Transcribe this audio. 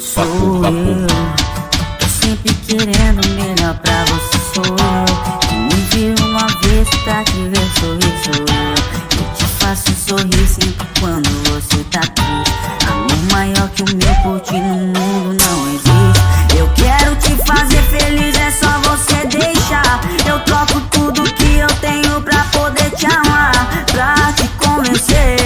sou eu. Sempre querendo o melhor pra você, sou eu. Que me viu uma vez pra te ver sorrir, sou eu. Eu te faço sorrir sempre quando você tá triste. Amor maior que o meu por ti no mundo não existe. Eu quero te fazer feliz, é só você deixar. Eu troco tudo que eu tenho pra poder te amar, pra te convencer.